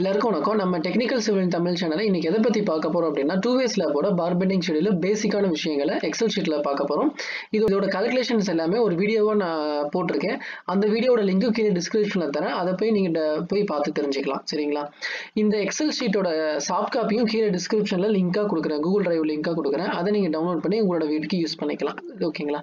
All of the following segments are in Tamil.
எல்லாருக்கும் வணக்கம். நம்ம டெக்னிக்கல் சிவில் தமிழ் சேனலை இன்னைக்கு எதை பற்றி பார்க்க போகிறோம் அப்படின்னா டூ வேஸ் லேபோட பார்பெண்டிங் ஷெடியூல் பேசிக்கான விஷயங்களை எக்ஸல் ஷீட்டில் பார்க்க போகிறோம் இது இதோட கல்குலேஷன்ஸ் எல்லாமே ஒரு வீடியோவாக நான் போட்டிருக்கேன். அந்த வீடியோட லிங்க்கு கீழே டிஸ்கிரிப்ஷனில் தரேன். அதை போய் நீங்கள் போய் பார்த்து தெரிஞ்சுக்கலாம். சரிங்களா? இந்த எக்ஸல் ஷீட்டோட சாஃப்ட் காப்பியும் கீழே டிஸ்கிரிப்ஷனில் லிங்காக கொடுக்குறேன். கூகுள் டிரைவ் லிங்காக கொடுக்குறேன். அதை நீங்கள் டவுன்லோட் பண்ணி உங்களோட வீட்டுக்கு யூஸ் பண்ணிக்கலாம். ஓகேங்களா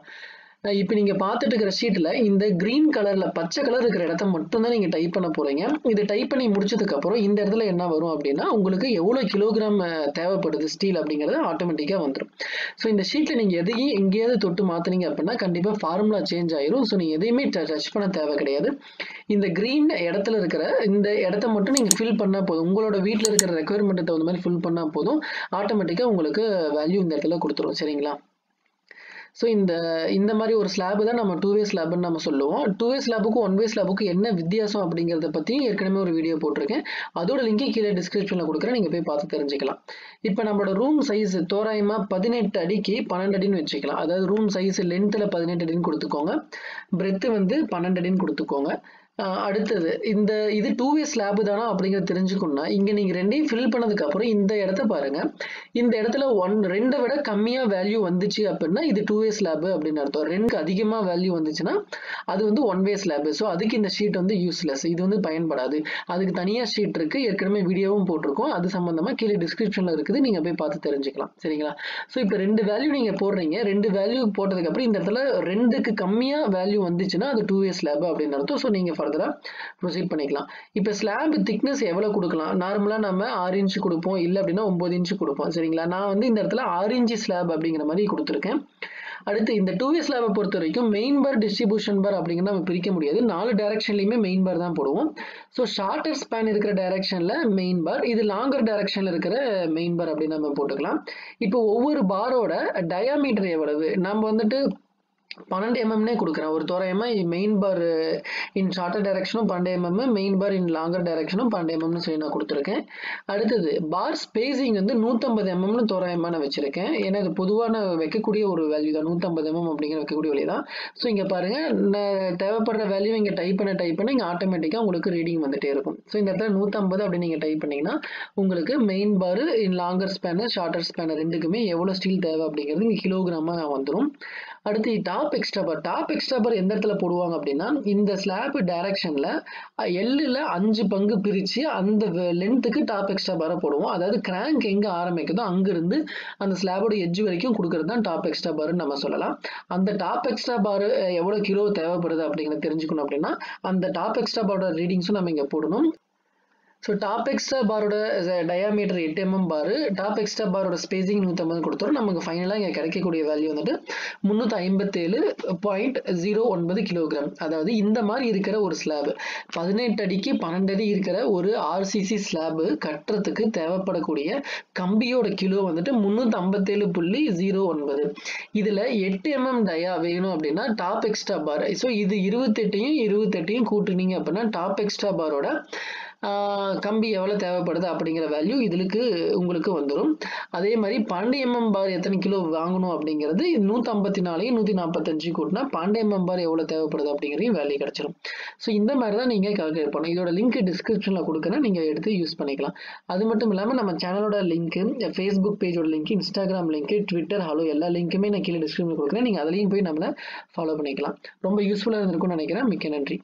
இப்போ நீங்கள் பார்த்துட்டு இருக்கிற ஷீட்டில் இந்த க்ரீன் கலரில் பச்சை கலர் இருக்கிற இடத்த மட்டும்தான் நீங்கள் டைப் பண்ண போகிறீங்க இது டைப் பண்ணி முடிச்சதுக்கப்புறம் இந்த இடத்துல என்ன வரும் அப்படின்னா உங்களுக்கு எவ்வளோ கிலோகிராம் தேவைப்படுது ஸ்டீல் அப்படிங்கிறது ஆட்டோமேட்டிக்காக வந்துடும் ஸோ இந்த ஷீட்டில் நீங்கள் எதையும் எங்கேயாவது தொட்டு மாற்றினீங்க அப்படின்னா கண்டிப்பாக ஃபார்முலா சேஞ்ச் ஆயிரும். ஸோ நீங்கள் எதையுமே டச் பண்ண தேவை கிடையாது. இந்த க்ரீன் இடத்துல இருக்கிற இந்த இடத்த மட்டும் நீங்கள் ஃபில் பண்ணால் போதும். உங்களோட வீட்டில் இருக்கிற ரெக்குயர்மெண்ட்டை தகுந்த மாதிரி ஃபில் பண்ணால் போதும். ஆட்டோமேட்டிக்காக உங்களுக்கு வேல்யூ இந்த இடத்துல கொடுத்துரும். சரிங்களா? ஸோ இந்த இந்த மாதிரி ஒரு ஸ்லாப் தான் நம்ம டூ வே ஸ்லாப்னு நம்ம சொல்லுவோம். டூ வே ஸ்லாபுக்கும் ஒன் வே ஸ்லாபுக்கும் என்ன வித்தியாசம் அப்படிங்கிறத பற்றி ஏற்கனவே ஒரு வீடியோ போட்டிருக்கேன். அதோட லிங்கே கீழே டிஸ்கிரிப்ஷனில் கொடுக்குறேன். நீங்கள் போய் பார்த்து தெரிஞ்சுக்கலாம். இப்போ நம்மளோட ரூம் சைஸ் தோராயமாக பதினெட்டு அடிக்கு பன்னெண்டு அடின்னு வச்சுக்கலாம். அதாவது ரூம் சைஸ் லென்த்தில் பதினெட்டு அடின்னு கொடுத்துக்கோங்க. பிரெத்து வந்து பன்னெண்டு அடின்னு கொடுத்துக்கோங்க. அடுத்தது. இந்த இது டூ வே ஸ்லாப் தானா அப்படிங்கிறத தெரிஞ்சுக்கணும்னா இங்கே நீங்கள் ரெண்டையும் ஃபில் பண்ணதுக்கப்புறம் இந்த இடத்த பாருங்கள் இந்த இடத்துல ஒன் ரெண்டை விட கம்மியாக வேல்யூ வந்துச்சு அப்படின்னா இது டூ வே ஸ்லாப் அப்படின்னு அர்த்தம். ரெண்டு அதிகமாக வேல்யூ வந்துச்சுன்னா அது வந்து ஒன் வே ஸ்லாப் ஸோ அதுக்கு இந்த ஷீட் வந்து யூஸ்லெஸ் இது வந்து பயன்படாது. அதுக்கு தனியாக ஷீட் இருக்குது ஏற்கனவே வீடியோவும் போட்டிருக்கோம். அது சம்மந்தமாக கீழே டிஸ்கிரிப்ஷனில் இருக்குது. நீங்கள் போய் பார்த்து தெரிஞ்சுக்கலாம். சரிங்களா? ஸோ இப்போ ரெண்டு வேல்யூ நீங்கள் போடுறீங்க. ரெண்டு வேல்யூ போட்டதுக்கப்புறம் இந்த இடத்துல ரெண்டுக்கு கம்மியாக வேல்யூ வந்துச்சுன்னா அது டூ வே ஸ்லாப் அப்படின்னு அர்த்தம். ஸோ நீங்கள் ஃபர்தராக ப்ரொசீட் பண்ணிக்கலாம். இப்போ ஸ்லாப் திக்னஸ் எவ்வளோ கொடுக்கலாம்? நார்மலாக நம்ம ஆறு இன்ச்சு கொடுப்போம். இல்லை அப்படின்னா ஒம்பது இன்ச்சு கொடுப்போம். சரிங்களா? நான் வந்து இந்த இடத்துல ஆறு இன்ச்சு ஸ்லாப் அப்படிங்கிற மாதிரி கொடுத்துருக்கேன். அடுத்து இந்த டூ வே ஸ்லாபை பொறுத்த வரைக்கும் மெயின் பார் டிஸ்ட்ரிபியூஷன் பார் அப்படிங்கிறத நம்ம பிரிக்க முடியாது. நாலு டைரக்ஷன்லையுமே மெயின் பார் தான் போடுவோம். ஸோ ஷார்ட்டர் ஸ்பேன் இருக்கிற டேரக்ஷனில் மெயின் பார் இது லாங்கர் டைரக்ஷனில் இருக்கிற மெயின் பார் அப்படின்னு நம்ம போட்டுக்கலாம். இப்போ ஒவ்வொரு பாரோட டயாமீட்டர் எவ்வளவு? நம்ம வந்துட்டு பன்னெண்டு எம்எம்னே கொடுக்குறேன். ஒரு தோராயமாக மெயின் பார் இன் ஷார்ட்டர் டைரக்ஷனும் பன்னெண்டு MM main bar in longer டைரக்ஷனும் பன்னெண்டு எம்எம்னு சொல்லி நான் கொடுத்துருக்கேன். அடுத்தது பார் ஸ்பேசிங் வந்து நூற்றம்பது எம்எம்னு தோராயமாக நான் வச்சுருக்கேன். ஏன்னா இது பொதுவான வைக்கக்கூடிய ஒரு வேல்யூ தான். நூற்றம்பது எம்எம் அப்படிங்கிற வைக்கக்கூடிய வழி தான். ஸோ இங்கே பாருங்கள் நான் தேவைப்படுற வேல்யூ இங்கே டைப் பண்ண டைப் பண்ண இங்கே ஆட்டோமேட்டிக்காக உங்களுக்கு ரீடிங் வந்துகிட்டே இருக்கும். ஸோ இந்த இடத்துல நூற்றம்பது அப்படின்னு நீங்கள் டைப் பண்ணிங்கன்னா உங்களுக்கு main bar in longer spanner shorter spanner ரெண்டுக்குமே எவ்வளோ ஸ்டீல் தேவை அப்படிங்கிறது இங்கே கிலோகிராமாக வந்துடும் அடுத்து top extra bar top extra எந்த இடத்துல போடுவாங்க அப்படின்னா இந்த ஸ்லாப் டைரக்ஷனில் எல்லில் அஞ்சு பங்கு பிரித்து அந்த லென்த்துக்கு டாப் எக்ஸ்ட்ரா போடுவோம். அதாவது கிராங்க் எங்கே ஆரம்பிக்குதோ அங்கேருந்து அந்த ஸ்லாபோட எஜ் வரைக்கும் கொடுக்குறது தான் டாப் எக்ஸ்ட்ரா நம்ம சொல்லலாம். அந்த டாப் எக்ஸ்ட்ரா பார் எவ்வளோ கிலோ தேவைப்படுது அப்படிங்கிறத தெரிஞ்சுக்கணும் அப்படின்னா அந்த டாப் எக்ஸ்ட்ரா பாரோட ரீடிங்ஸும் நம்ம இங்கே போடணும். ஸோ டாப் எக்ஸ்ட்ரா பாரோட டயாமீட்டர் எட்டு எம்எம் பாரு டாப் எக்ஸ்ட்ரா பாரோட ஸ்பேசிங் நூற்றம்பது கொடுத்துரும் நமக்கு ஃபைனலாக இங்கே கிடைக்கக்கூடிய வேல்யூ வந்துட்டு முந்நூற்றி ஐம்பத்தேழு பாயிண்ட் ஜீரோ ஒன்பது கிலோகிராம் அதாவது இந்த மாதிரி இருக்கிற ஒரு ஸ்லாப் பதினெட்டு அடிக்கு பன்னெண்டு அடி இருக்கிற ஒரு ஆர்சிசி ஸ்லாபு கட்டுறதுக்கு தேவைப்படக்கூடிய கம்பியோட கிலோ வந்துட்டு முந்நூற்றி ஐம்பத்தேழு புள்ளி ஜீரோ ஒன்பது. இதில் எட்டு எம்எம் டயா வேணும் அப்படின்னா டாப் எக்ஸ்ட்ரா பார் ஸோ இது இருபத்தெட்டையும் இருபத்தெட்டையும் கூட்டுனீங்க அப்படின்னா டாப் எக்ஸ்ட்ரா பாரோட கம்பி எவ்வளோ தேவைப்படுது அப்படிங்கிற வேல்யூ இதுக்கு உங்களுக்கு வந்துடும் அதே மாதிரி பாண்டியம்மம் பார் எத்தனை கிலோ வாங்கணும் அப்படிங்கிறது நூற்றம்பத்தி நாலையும் நூற்றி நாற்பத்தஞ்சு கூட்டினா பன்னெண்டு பார் எவ்வளோ தேவைப்படுது அப்படிங்கிறதையும் வேல்யூ கிடச்சிடும் ஸோ இந்த மாதிரி தான் நீங்கள் கால்குலேட் பண்ணணும். இதோட லிங்க் டிஸ்கிரிப்ஷனில் கொடுக்குறேன். நீங்கள் எடுத்து யூஸ் பண்ணிக்கலாம். அது மட்டும் இல்லாமல் நம்ம சேனலோட லிங்க்கு Facebook பேஜோட link Instagram link Twitter hello எல்லா லிங்க்குமே நான் கீழே டிஸ்கிரிப்ஷனில் கொடுக்குறேன். நீங்கள் அதுலேயும் போய் நம்மளை ஃபாலோ பண்ணிக்கலாம். ரொம்ப யூஸ்ஃபுல்லாக இருந்திருக்கும்னு நினைக்கிறேன். மிக்க நன்றி.